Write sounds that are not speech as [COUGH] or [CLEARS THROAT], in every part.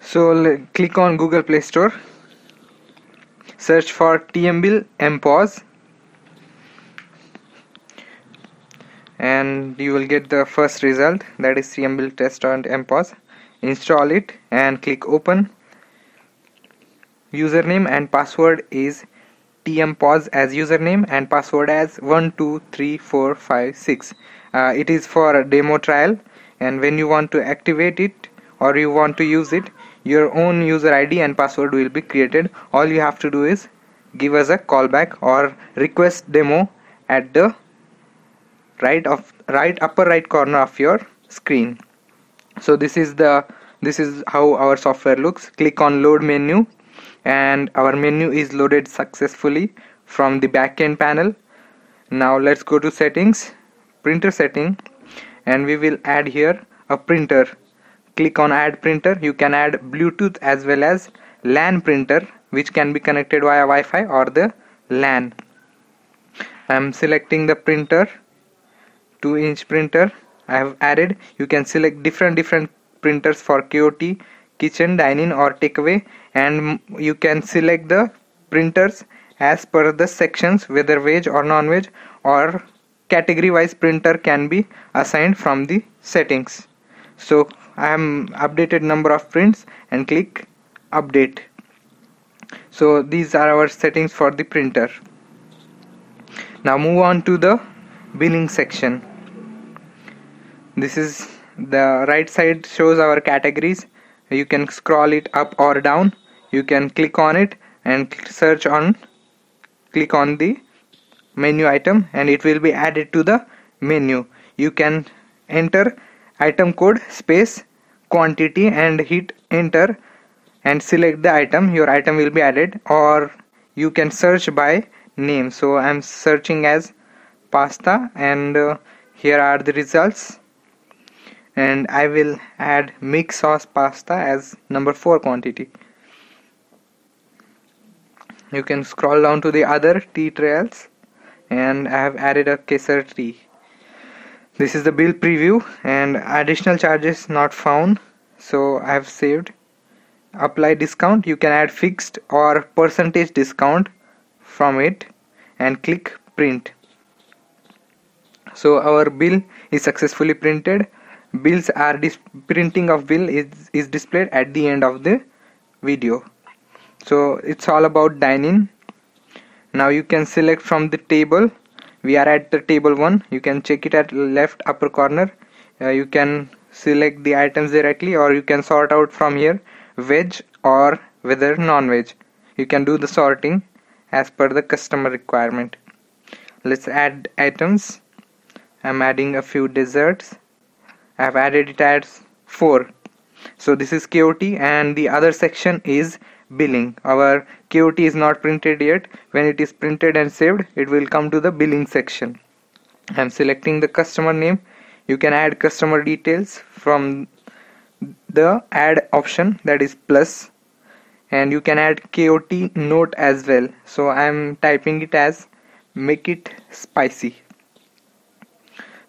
so click on Google Play Store. Search for TMBill MPOS and you will get the first result that is TMBill test and MPOS install it and click open. Username and password is tmpos as username and password as 123456 uh, it is for a demo trial and when you want to activate it or you want to use it your own user id and password will be created. All you have to do is give us a callback or request demo at the right of right upper right corner of your screen. So this is the this is how our software looks. Click on load menu and our menu is loaded successfully from the backend panel. Now let's go to settings printer setting and we will add here a printer click on add printer you can add bluetooth as well as lan printer which can be connected via wi-fi or the lan. I'm selecting the printer 2 inch printer i have added. You can select different different printers for kot kitchen dining or takeaway and you can select the printers as per the sections whether veg or non-veg or category wise printer can be assigned from the settings. So I am updated number of prints and click update. So these are our settings for the printer. Now move on to the billing section. This is the right side shows our categories. You can scroll it up or down. You can click on it and search on click on the menu item and it will be added to the menu. You can enter item code space quantity and hit enter and select the item. Your item will be added or you can search by name. So I'm searching as pasta and uh, here are the results. And I will add mixed sauce pasta as number 4 quantity. You can scroll down to the other tea trails and I have added a kesar tea this is the bill preview and additional charges not found so I have saved. Apply discount you can add fixed or percentage discount from it and click print. So our bill is successfully printed. Bills are printing of bill is, is displayed at the end of the video. So it's all about dining now you can select from the table we are at the table 1 you can check it at left upper corner. Uh, you can select the items directly or you can sort out from here veg or whether non-veg. You can do the sorting as per the customer requirement. Let's add items. I'm adding a few desserts. I've added it as 4 so this is KOT and the other section is billing. Our KOT is not printed yet. When it is printed and saved it will come to the billing section. I'm selecting the customer name. You can add customer details from the add option that is plus and you can add KOT note as well. So I'm typing it as make it spicy.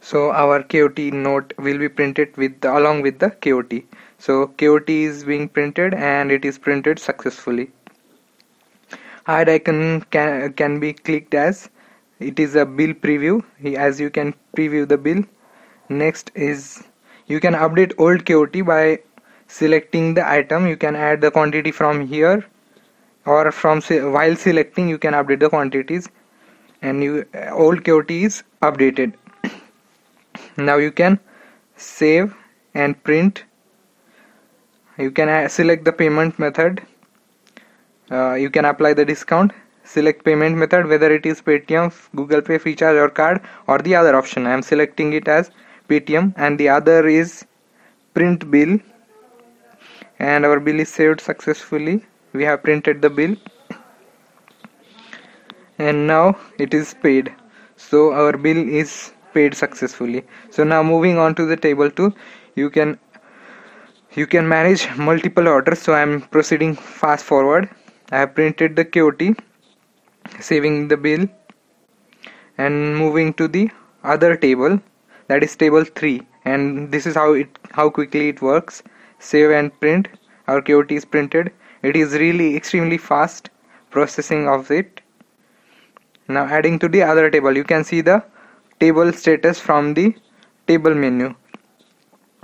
So our KOT note will be printed with the, along with the KOT so KOT is being printed and it is printed successfully. Hide icon can, can be clicked as it is a bill preview. As you can preview the bill. Next is you can update old KOT by selecting the item. You can add the quantity from here or from while selecting you can update the quantities. And you old KOT is updated. [CLEARS THROAT] Now you can save and print you can select the payment method. Uh, you can apply the discount. Select payment method whether it is paytm google pay freecharge or card or the other option. I am selecting it as paytm and the other is print bill. And our bill is saved successfully. We have printed the bill. And now it is paid. So our bill is paid successfully. So now moving on to the table 2 you can you can manage multiple orders so I'm proceeding fast forward. I have printed the KOT saving the bill and moving to the other table that is table 3 and this is how it how quickly it works. Save and print. Our KOT is printed. It is really extremely fast processing of it. Now adding to the other table you can see the table status from the table menu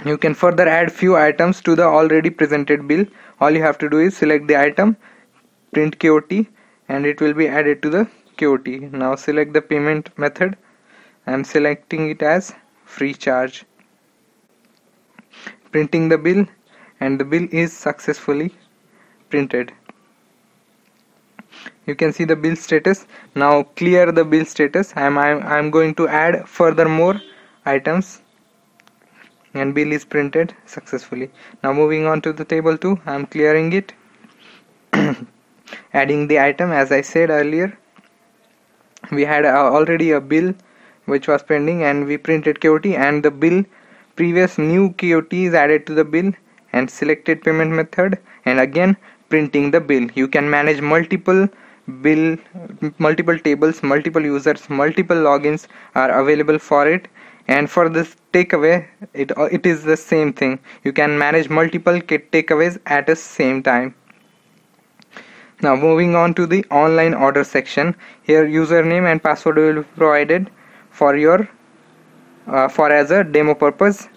you can further add few items to the already presented bill. All you have to do is select the item print KOT and it will be added to the KOT now select the payment method. I'm selecting it as Freecharge. Printing the bill and the bill is successfully printed. You can see the bill status. Now clear the bill status. I'm, I'm, I'm going to add further more items and bill is printed successfully. Now moving on to the table 2 I'm clearing it. [COUGHS] Adding the item as I said earlier we had uh, already a bill which was pending and we printed KOT and the bill previous new KOT is added to the bill and selected payment method and again printing the bill. You can manage multiple bill multiple tables multiple users multiple logins are available for it and for this takeaway it, it is the same thing. You can manage multiple kit takeaways at the same time. Now moving on to the online order section. Here username and password will be provided for your uh, for as a demo purpose.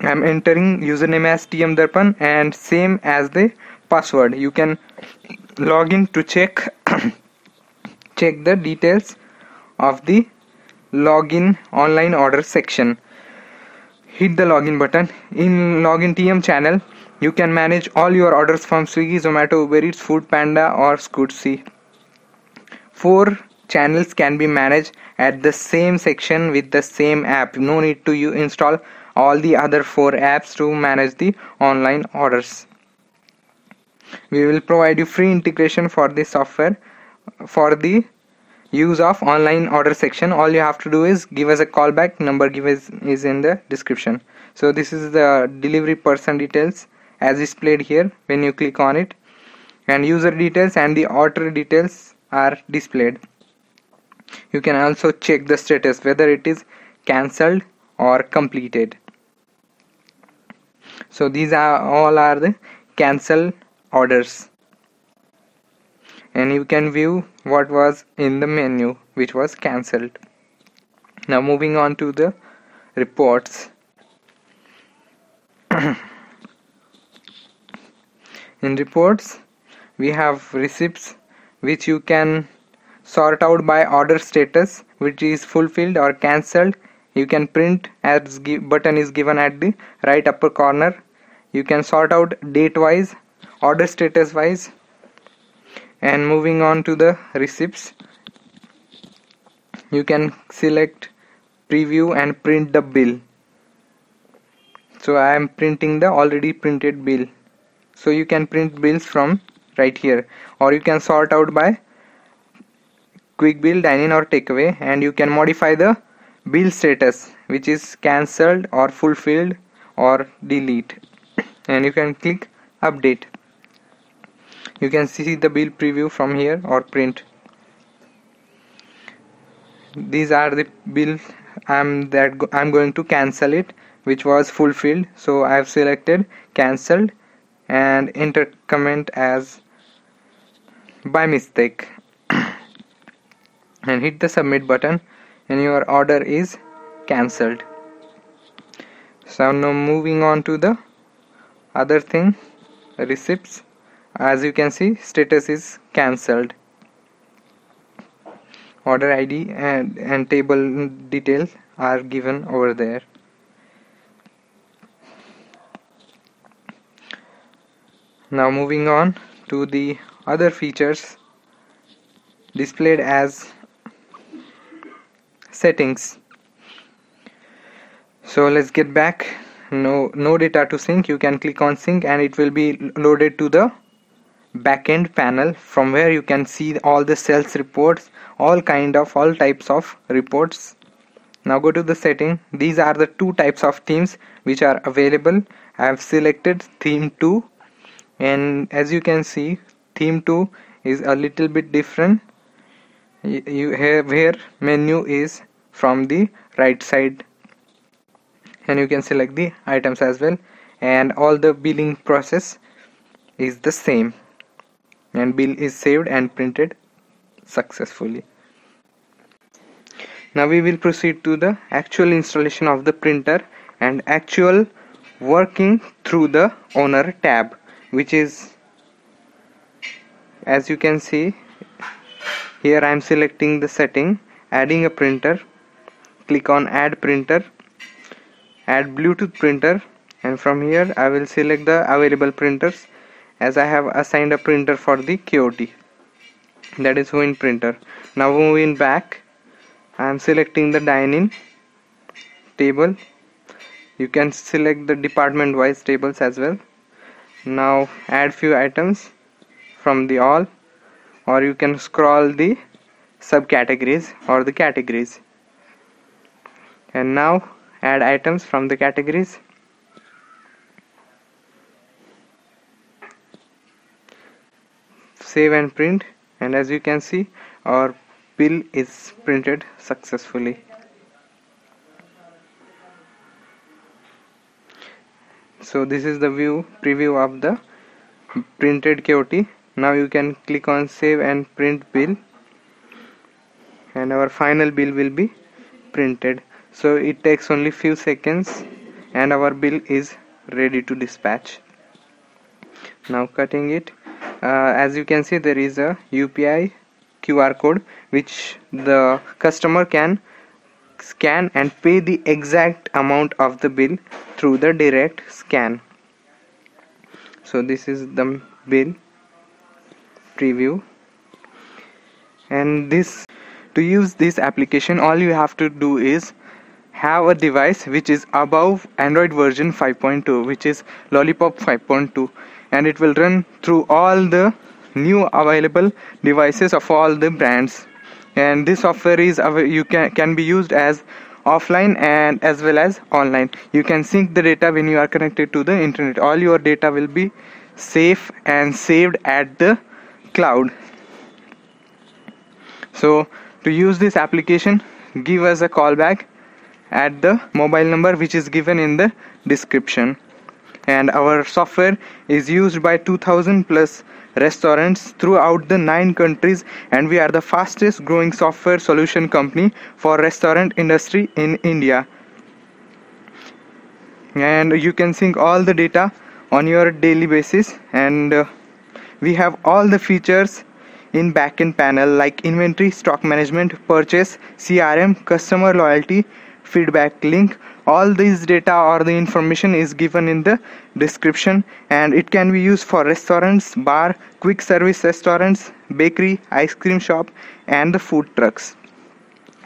I'm entering username as TM Darpan and same as the password. You can log in to check [COUGHS] check the details of the login online order section. Hit the login button. In login tm channel you can manage all your orders from swiggy zomato uber eats Foodpanda or scootsy. Four channels can be managed at the same section with the same app. No need to you install all the other four apps to manage the online orders. We will provide you free integration for the software for the use of online order section all you have to do is give us a callback number give us is in the description. So this is the delivery person details as displayed here when you click on it. And user details and the order details are displayed. You can also check the status whether it is cancelled or completed. So these are all are the cancel orders and you can view what was in the menu which was cancelled. Now moving on to the reports. [CLEARS THROAT] In reports we have receipts which you can sort out by order status which is fulfilled or cancelled. You can print as button is given at the right upper corner. You can sort out date wise order status wise and moving on to the receipts you can select preview and print the bill. So I am printing the already printed bill. So you can print bills from right here. Or you can sort out by quick bill dine-in or takeaway and you can modify the bill status which is cancelled or fulfilled or delete. And you can click update you can see the bill preview from here or print. These are the bill I'm that I'm going to cancel it which was fulfilled. So I have selected cancelled and enter comment as by mistake. [COUGHS] And hit the submit button and your order is cancelled. So now moving on to the other thing receipts as you can see status is cancelled. Order id and, and table details are given over there. Now moving on to the other features displayed as settings. So let's get back. No no data to sync. You can click on sync and it will be loaded to the backend panel from where you can see all the sales reports all kind of all types of reports. Now go to the setting. These are the two types of themes which are available. I have selected theme 2 and as you can see theme 2 is a little bit different. You have here menu is from the right side. And you can select the items as well. And all the billing process is the same and bill is saved and printed successfully. Now we will proceed to the actual installation of the printer and actual working through the owner tab which is as you can see here I am selecting the setting adding a printer click on add printer add Bluetooth printer and from here I will select the available printers as I have assigned a printer for the KOT that is Win printer. Now moving back. I am selecting the dine-in table. You can select the department wise tables as well. Now add few items from the all or you can scroll the subcategories or the categories. And now add items from the categories save and print and as you can see our bill is printed successfully. So this is the view preview of the printed KOT now you can click on save and print bill and our final bill will be printed. So it takes only few seconds and our bill is ready to dispatch. Now cutting it Uh, as you can see there is a UPI QR code which the customer can scan and pay the exact amount of the bill through the direct scan. So this is the bill preview. And this to use this application all you have to do is have a device which is above android version 5.2 which is lollipop 5.2 and it will run through all the new available devices of all the brands. And this software is you can can be used as offline and as well as online. You can sync the data when you are connected to the internet. All your data will be safe and saved at the cloud. So to use this application give us a call back at the mobile number which is given in the description and our software is used by 2000 plus restaurants throughout the nine countries and we are the fastest growing software solution company for restaurant industry in India. And you can sync all the data on your daily basis and uh, we have all the features in backend panel like inventory stock management purchase crm customer loyalty feedback link. All these data or the information is given in the description and it can be used for restaurants bar quick service restaurants bakery ice cream shop and the food trucks.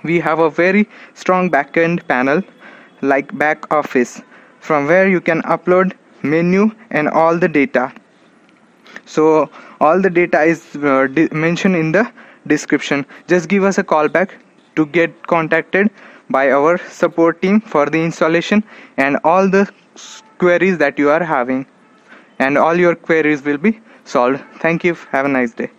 We have a very strong backend panel like back office from where you can upload menu and all the data. So all the data is uh, mentioned in the description. Just give us a call back to get contacted by our support team for the installation and all the queries that you are having. And all your queries will be solved. Thank you. Have a nice day